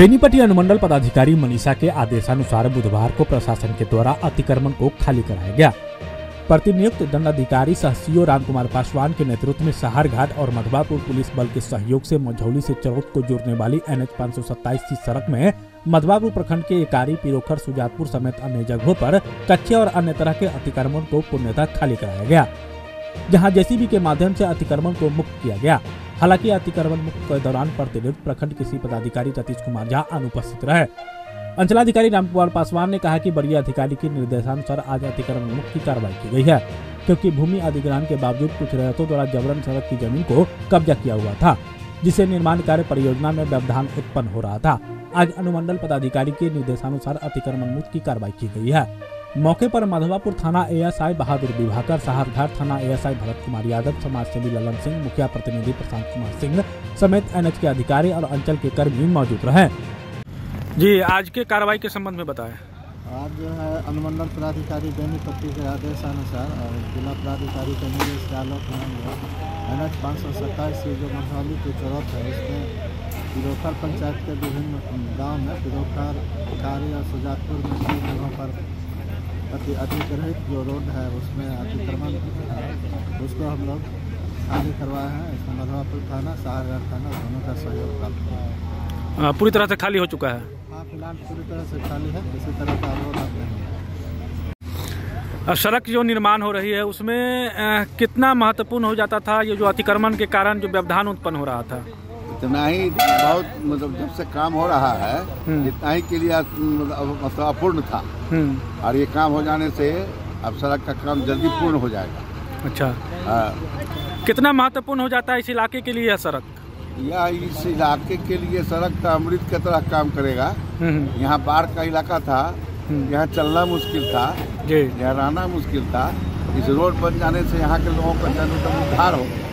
बेनीपट्टी अनुमंडल पदाधिकारी मनीषा के आदेशानुसार बुधवार को प्रशासन के द्वारा अतिक्रमण को खाली कराया गया। प्रतिनियुक्त दंडाधिकारी सह सीओ रामकुमार पासवान के नेतृत्व में सहार घाट और मधवापुर पुलिस बल के सहयोग से मझौली से चरौत को जोड़ने वाली एन एच की सड़क में मधवापुर प्रखंड के एकारी, पिरोखर, सुजातपुर समेत अन्य जगहों पर कच्चे और अन्य तरह के अतिक्रमण को पूर्णतः खाली कराया गया, जहाँ जेसीबी के माध्यम से अतिक्रमण को मुक्त किया गया। हालाँकि अतिक्रमण मुक्त के दौरान प्रतिनियुक्त प्रखंड कृषि पदाधिकारी सतीश कुमार झा अनुपस्थित रहे। अंचलाधिकारी रामकुमार पासवान ने कहा कि बड़ी अधिकारी के निर्देशानुसार आज अतिक्रमण मुक्त की कार्रवाई की गई है, क्योंकि भूमि अधिग्रहण के बावजूद कुछ रैयतों द्वारा जबरन सड़क की ज़मीन को कब्जा किया हुआ था, जिसे निर्माण कार्य परियोजना में व्यवधान उत्पन्न हो रहा था। आज अनुमंडल पदाधिकारी के निर्देशानुसार अतिक्रमण मुक्त की कार्रवाई की गई है। मौके पर मधवापुर थाना एएसआई बहादुर विभाकर सहारघाट थाना एएसआई भरत कुमार यादव समाज सेवी ललन सिंह, मुखिया प्रतिनिधि प्रशांत कुमार सिंह समेत एनएच के अधिकारी और अंचल के कर्मी मौजूद रहे। जी, आज के कार्रवाई के संबंध में बताएँ। आज जो है, अनुमंडल पदाधिकारी दैनिक बेनीपट्टी के आदेशानुसार जिला पदाधिकारी के के एन एच पाँच सौ सत्ताईस से जो मधौली की ज़रूरत है उसमें पंचायत के विभिन्न गाँव में पिरोखर कारी और सुजातपुर में कई जगहों पर अति अतिग्रहित जो रोड है उसमें अतिक्रमण है। उसको हम लोग खाली करवाए हैं। इसमें मधवापुर थाना सहारगढ़ थाना दोनों का सहयोग प्राप्त हुआ है। पूरी तरह से खाली हो चुका है? हाँ फ़िलहाल पूरी तरह से खाली है। किसी तरह का अवरोध अब नहीं है आ, सड़क जो निर्माण हो रही है उसमें कितना महत्वपूर्ण हो जाता था? ये जो अतिक्रमण के कारण जो व्यवधान उत्पन्न हो रहा था? इतना ही बहुत मतलब जब से काम हो रहा है हम्म। इतना ही के लिए मतलब मतलब अपूर्ण था। हम्म। और ये काम हो जाने से अब सड़क का काम जल्दी पूर्ण हो जाएगा। अच्छा। हाँ। कितना महत्वपूर्ण हो जाता है इस इलाके के लिए सड़क? यह इस इलाके के लिए सड़क का अमृत की तरह काम करेगा। हम्म यहाँ बाढ़ का इलाका था। यहाँ चलना मुश्किल था। यहाँ रहना मुश्किल था। इस रोड बन जाने से यहाँ के लोगों का जन उद्धार हो गया।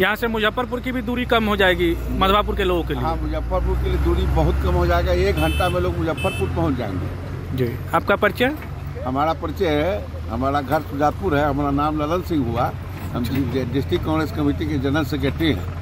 यहाँ से मुजफ्फरपुर की भी दूरी कम हो जाएगी मधवापुर के लोगों के लिए। हाँ मुजफ्फरपुर के लिए दूरी बहुत कम हो जाएगा। एक घंटा में लोग मुजफ्फरपुर पहुँच जाएँगे। जी। आपका परिचय? हमारा परिचय है हमारा घर सुजातपुर है हमारा नाम ललन सिंह हुआ। हम डिस्ट्रिक्ट कांग्रेस कमेटी के जनरल सेक्रेटरी हैं।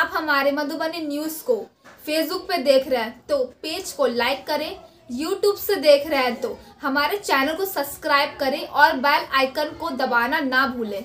आप हमारे मधुबनी न्यूज़ को फेसबुक पे देख रहे हैं तो पेज को लाइक करें यूट्यूब से देख रहे हैं तो हमारे चैनल को सब्सक्राइब करें और बेल आइकन को दबाना ना भूलें।